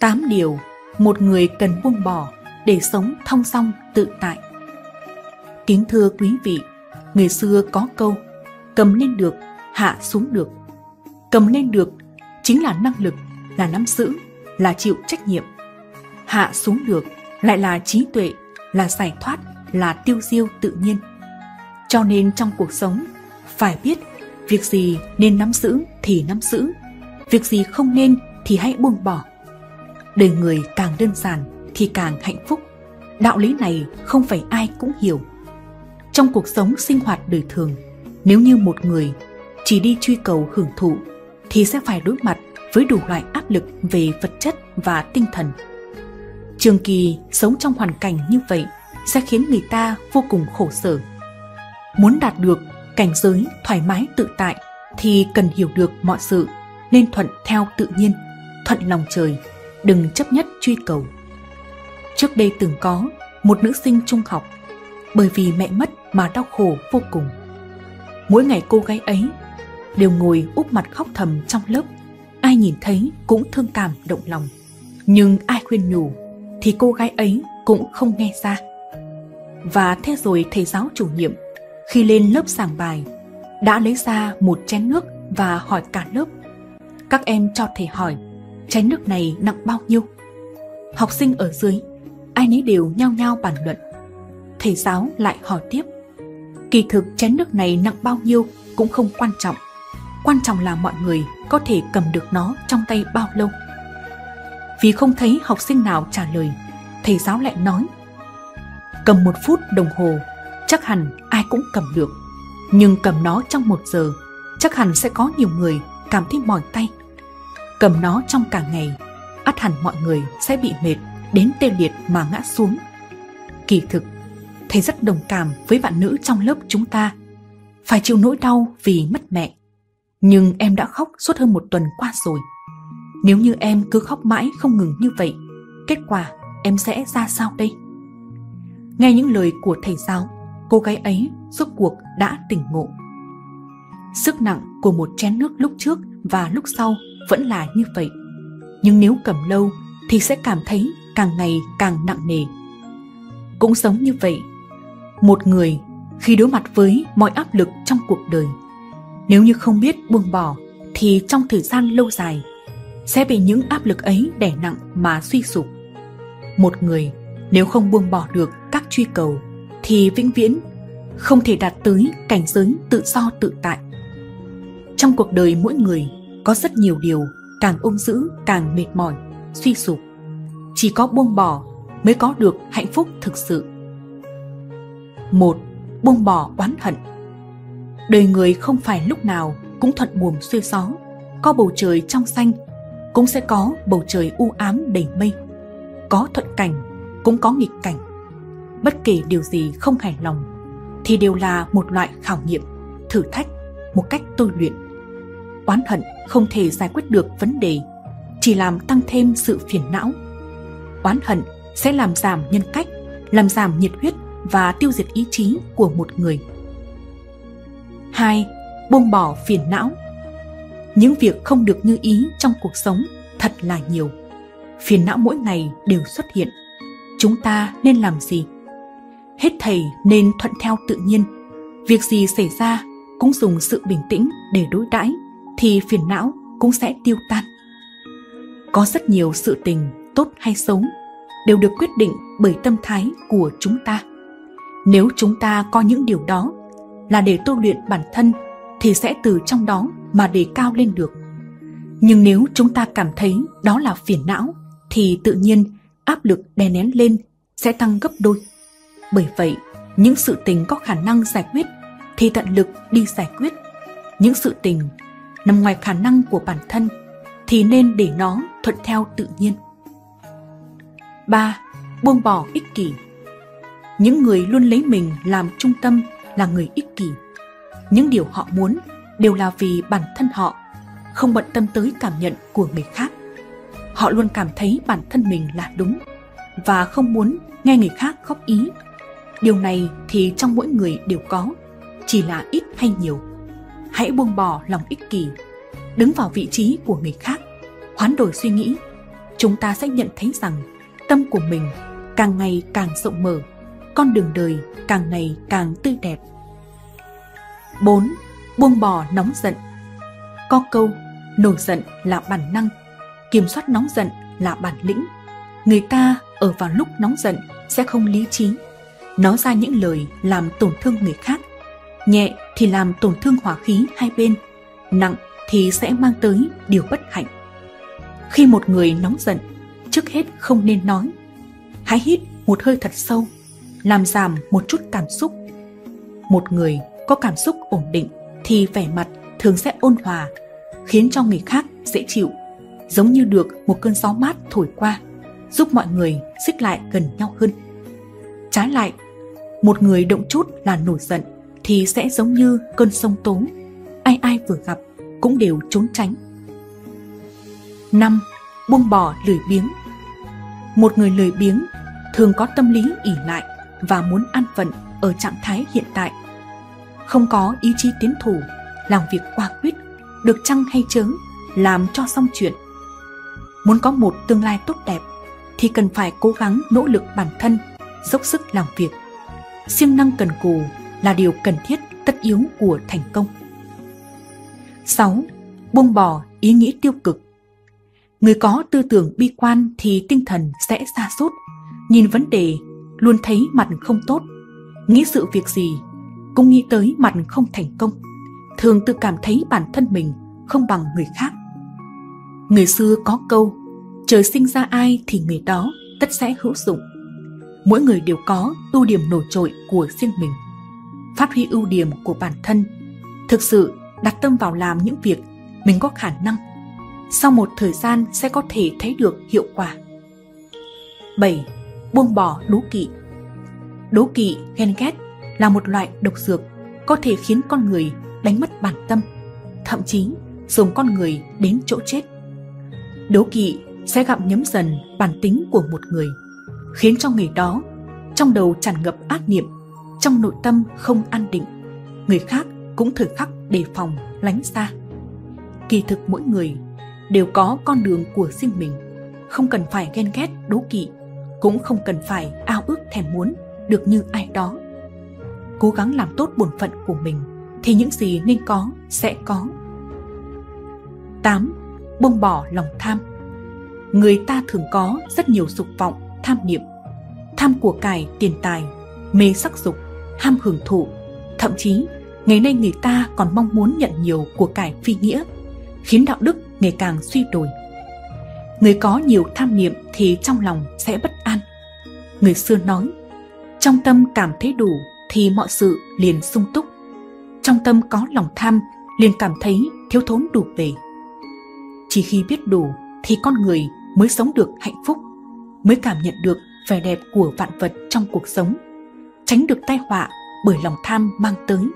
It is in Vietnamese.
Tám điều một người cần buông bỏ để sống thong song tự tại. Kính thưa quý vị, người xưa có câu cầm lên được, hạ xuống được. Cầm lên được chính là năng lực, là nắm giữ, là chịu trách nhiệm. Hạ xuống được lại là trí tuệ, là giải thoát, là tiêu diêu tự nhiên. Cho nên trong cuộc sống, phải biết việc gì nên nắm giữ thì nắm giữ, việc gì không nên thì hãy buông bỏ. Đời người càng đơn giản thì càng hạnh phúc. Đạo lý này không phải ai cũng hiểu. Trong cuộc sống sinh hoạt đời thường, nếu như một người chỉ đi truy cầu hưởng thụ thì sẽ phải đối mặt với đủ loại áp lực về vật chất và tinh thần. Trường kỳ sống trong hoàn cảnh như vậy sẽ khiến người ta vô cùng khổ sở. Muốn đạt được cảnh giới thoải mái tự tại thì cần hiểu được mọi sự nên thuận theo tự nhiên, thuận lòng trời, đừng chấp nhất truy cầu. Trước đây từng có một nữ sinh trung học, bởi vì mẹ mất mà đau khổ vô cùng. Mỗi ngày cô gái ấy đều ngồi úp mặt khóc thầm trong lớp. Ai nhìn thấy cũng thương cảm động lòng. Nhưng ai khuyên nhủ thì cô gái ấy cũng không nghe ra. Và thế rồi thầy giáo chủ nhiệm khi lên lớp giảng bài đã lấy ra một chén nước và hỏi cả lớp. Các em cho thầy hỏi chén nước này nặng bao nhiêu? Học sinh ở dưới ai nấy đều nhao nhao bàn luận. Thầy giáo lại hỏi tiếp. Kỳ thực chén nước này nặng bao nhiêu cũng không quan trọng. Quan trọng là mọi người có thể cầm được nó trong tay bao lâu. Vì không thấy học sinh nào trả lời, thầy giáo lại nói Cầm một phút đồng hồ, chắc hẳn ai cũng cầm được. Nhưng cầm nó trong một giờ, chắc hẳn sẽ có nhiều người cảm thấy mỏi tay. Cầm nó trong cả ngày, ắt hẳn mọi người sẽ bị mệt đến tê liệt mà ngã xuống. Kỳ thực, thầy rất đồng cảm với bạn nữ trong lớp chúng ta. Phải chịu nỗi đau vì mất mẹ. Nhưng em đã khóc suốt hơn một tuần qua rồi. Nếu như em cứ khóc mãi không ngừng như vậy, kết quả em sẽ ra sao đây? Nghe những lời của thầy giáo, cô gái ấy rốt cuộc đã tỉnh ngộ. Sức nặng của một chén nước lúc trước và lúc sau vẫn là như vậy. Nhưng nếu cầm lâu thì sẽ cảm thấy càng ngày càng nặng nề. Cũng giống như vậy, một người khi đối mặt với mọi áp lực trong cuộc đời, nếu như không biết buông bỏ thì trong thời gian lâu dài sẽ bị những áp lực ấy đè nặng mà suy sụp. Một người nếu không buông bỏ được các truy cầu thì vĩnh viễn không thể đạt tới cảnh giới tự do tự tại. Trong cuộc đời mỗi người có rất nhiều điều càng ôm giữ càng mệt mỏi, suy sụp. Chỉ có buông bỏ mới có được hạnh phúc thực sự. Một, buông bỏ oán hận. Đời người không phải lúc nào cũng thuận buồm xuôi gió, có bầu trời trong xanh, cũng sẽ có bầu trời u ám đầy mây. Có thuận cảnh, cũng có nghịch cảnh. Bất kể điều gì không hài lòng, thì đều là một loại khảo nghiệm, thử thách, một cách tôi luyện. Oán hận không thể giải quyết được vấn đề, chỉ làm tăng thêm sự phiền não. Oán hận sẽ làm giảm nhân cách, làm giảm nhiệt huyết và tiêu diệt ý chí của một người. 2. Buông bỏ phiền não Những việc không được như ý trong cuộc sống thật là nhiều. Phiền não mỗi ngày đều xuất hiện. Chúng ta nên làm gì? Hết thầy nên thuận theo tự nhiên. Việc gì xảy ra cũng dùng sự bình tĩnh để đối đãi thì phiền não cũng sẽ tiêu tan. Có rất nhiều sự tình, tốt hay xấu, đều được quyết định bởi tâm thái của chúng ta. Nếu chúng ta coi những điều đó là để tu luyện bản thân thì sẽ từ trong đó mà đề cao lên được. Nhưng nếu chúng ta cảm thấy đó là phiền não thì tự nhiên áp lực đè nén lên sẽ tăng gấp đôi. Bởi vậy, những sự tình có khả năng giải quyết thì tận lực đi giải quyết. Những sự tình nằm ngoài khả năng của bản thân thì nên để nó thuận theo tự nhiên 3. Buông bỏ ích kỷ Những người luôn lấy mình làm trung tâm là người ích kỷ. Những điều họ muốn đều là vì bản thân họ, không bận tâm tới cảm nhận của người khác. Họ luôn cảm thấy bản thân mình là đúng và không muốn nghe người khác góp ý. Điều này thì trong mỗi người đều có, chỉ là ít hay nhiều. Hãy buông bỏ lòng ích kỷ, đứng vào vị trí của người khác, hoán đổi suy nghĩ chúng ta sẽ nhận thấy rằng tâm của mình càng ngày càng rộng mở, con đường đời càng ngày càng tươi đẹp. 4. Buông bỏ nóng giận Có câu, nổi giận là bản năng, kiểm soát nóng giận là bản lĩnh. Người ta ở vào lúc nóng giận sẽ không lý trí, nói ra những lời làm tổn thương người khác. Nhẹ thì làm tổn thương hỏa khí hai bên, nặng thì sẽ mang tới điều bất hạnh. Khi một người nóng giận, trước hết không nên nói. Hãy hít một hơi thật sâu, làm giảm một chút cảm xúc. Một người có cảm xúc ổn định thì vẻ mặt thường sẽ ôn hòa, khiến cho người khác dễ chịu, giống như được một cơn gió mát thổi qua, giúp mọi người xích lại gần nhau hơn. Trái lại, một người động chút là nổi giận thì sẽ giống như cơn sông tố, ai ai vừa gặp cũng đều trốn tránh. 5. Buông bỏ lười biếng Một người lười biếng thường có tâm lý ỉ lại và muốn an phận ở trạng thái hiện tại. Không có ý chí tiến thủ, làm việc quả quyết, được chăng hay chớ, làm cho xong chuyện. Muốn có một tương lai tốt đẹp thì cần phải cố gắng nỗ lực bản thân, dốc sức làm việc. Siêng năng cần cù là điều cần thiết tất yếu của thành công. 6. Buông bỏ ý nghĩ tiêu cực Người có tư tưởng bi quan thì tinh thần sẽ xa sút nhìn vấn đề luôn thấy mặt không tốt, nghĩ sự việc gì cũng nghĩ tới mặt không thành công, thường tự cảm thấy bản thân mình không bằng người khác. Người xưa có câu, trời sinh ra ai thì người đó tất sẽ hữu dụng. Mỗi người đều có ưu điểm nổi trội của riêng mình. Phát huy ưu điểm của bản thân, thực sự đặt tâm vào làm những việc mình có khả năng. Sau một thời gian sẽ có thể thấy được hiệu quả. 7 buông bỏ đố kỵ. Đố kỵ, ghen ghét là một loại độc dược có thể khiến con người đánh mất bản tâm, thậm chí dùng con người đến chỗ chết. Đố kỵ sẽ gặm nhấm dần bản tính của một người, khiến cho người đó trong đầu tràn ngập ác niệm, trong nội tâm không an định. Người khác cũng thời khắc đề phòng, lánh xa. Kỳ thực mỗi người đều có con đường của riêng mình, không cần phải ghen ghét, đố kỵ cũng không cần phải ao ước thèm muốn được như ai đó cố gắng làm tốt bổn phận của mình thì những gì nên có sẽ có 8. Buông bỏ lòng tham Người ta thường có rất nhiều dục vọng, tham niệm Tham của cải, tiền tài, mê sắc dục, ham hưởng thụ Thậm chí, ngày nay người ta còn mong muốn nhận nhiều của cải phi nghĩa Khiến đạo đức ngày càng suy đồi Người có nhiều tham niệm thì trong lòng sẽ bất an. Người xưa nói, trong tâm cảm thấy đủ thì mọi sự liền sung túc. Trong tâm có lòng tham liền cảm thấy thiếu thốn đủ về Chỉ khi biết đủ thì con người mới sống được hạnh phúc, mới cảm nhận được vẻ đẹp của vạn vật trong cuộc sống, tránh được tai họa bởi lòng tham mang tới.